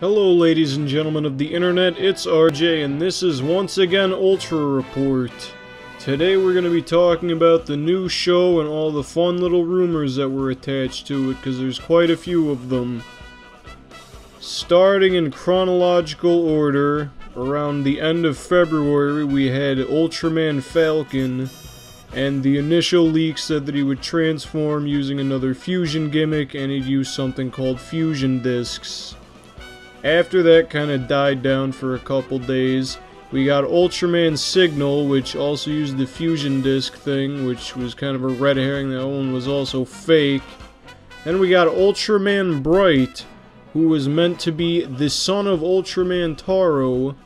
Hello ladies and gentlemen of the internet, it's RJ and this is once again Ultra Report. Today we're going to be talking about the new show and all the fun little rumors that were attached to it because there's quite a few of them. Starting in chronological order, around the end of February we had Ultraman Falcon and the initial leak said that he would transform using another fusion gimmick and he'd use something called fusion discs. After that kind of died down for a couple days, we got Ultraman Signal, which also used the fusion disc thing, which was kind of a red herring. That one was also fake. Then we got Ultraman Bright, who was meant to be the son of Ultraman Taro,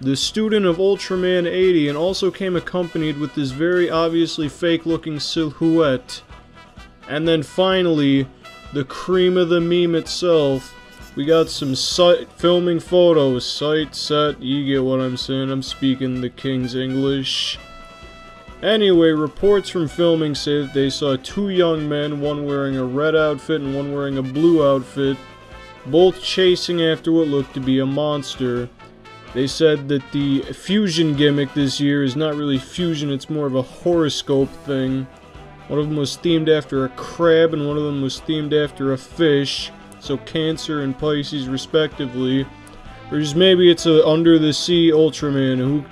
the student of Ultraman 80, and also came accompanied with this very obviously fake-looking silhouette. And then finally, the cream of the meme itself, we got some site filming photos, site, set, you get what I'm saying, I'm speaking the King's English. Anyway, reports from filming say that they saw two young men, one wearing a red outfit and one wearing a blue outfit, both chasing after what looked to be a monster. They said that the fusion gimmick this year is not really fusion, it's more of a horoscope thing. One of them was themed after a crab and one of them was themed after a fish so Cancer and Pisces respectively. Or just maybe it's a under the sea Ultraman. Who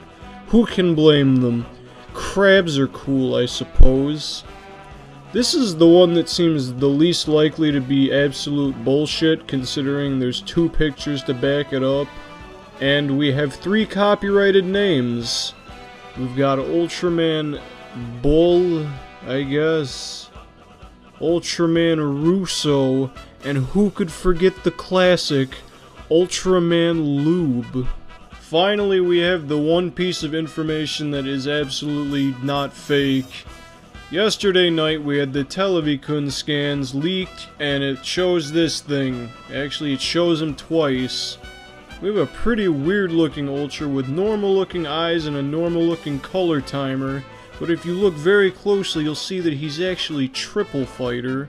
who can blame them? Crabs are cool, I suppose. This is the one that seems the least likely to be absolute bullshit, considering there's two pictures to back it up. And we have three copyrighted names. We've got Ultraman Bull, I guess. Ultraman Russo, and who could forget the classic Ultraman Lube? Finally, we have the one piece of information that is absolutely not fake. Yesterday night, we had the Televikun scans leaked, and it shows this thing. Actually, it shows him twice. We have a pretty weird looking Ultra with normal looking eyes and a normal looking color timer, but if you look very closely, you'll see that he's actually triple fighter.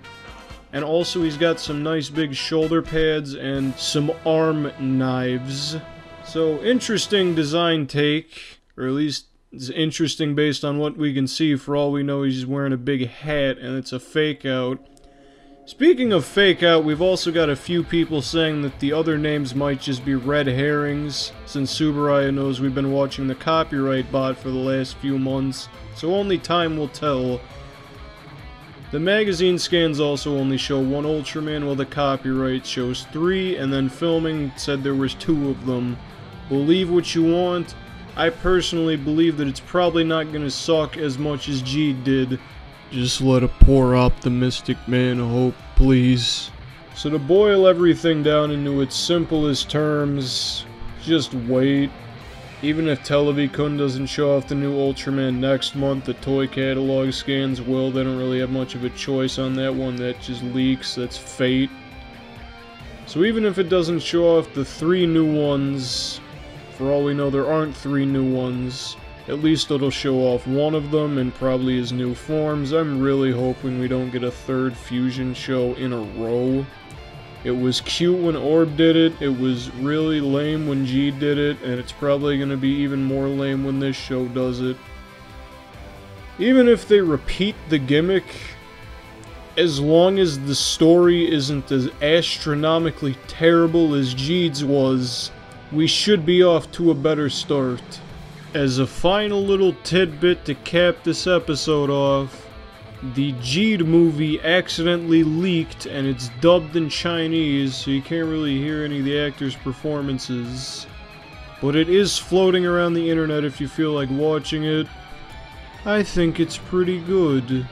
And also he's got some nice big shoulder pads and some arm knives. So, interesting design take, or at least it's interesting based on what we can see. For all we know, he's wearing a big hat and it's a fake out. Speaking of fake out, we've also got a few people saying that the other names might just be red herrings, since Tsuburaya knows we've been watching the copyright bot for the last few months, so only time will tell. The magazine scans also only show one Ultraman while the copyright shows three, and then filming said there was two of them. Believe what you want. I personally believe that it's probably not gonna suck as much as Geed did. Just let a poor optimistic man hope, please. So to boil everything down into its simplest terms, just wait. Even if Televikun doesn't show off the new Ultraman next month, the toy catalog scans will. They don't really have much of a choice on that one. That just leaks. That's fate. So even if it doesn't show off the three new ones, for all we know there aren't three new ones, at least it'll show off one of them and probably his new forms. I'm really hoping we don't get a third fusion show in a row. It was cute when Orb did it, it was really lame when Geed did it, and it's probably going to be even more lame when this show does it. Even if they repeat the gimmick, as long as the story isn't as astronomically terrible as Geed's was, we should be off to a better start. As a final little tidbit to cap this episode off, the Geed movie accidentally leaked and it's dubbed in Chinese, so you can't really hear any of the actors' performances. But it is floating around the internet if you feel like watching it. I think it's pretty good.